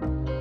Bye.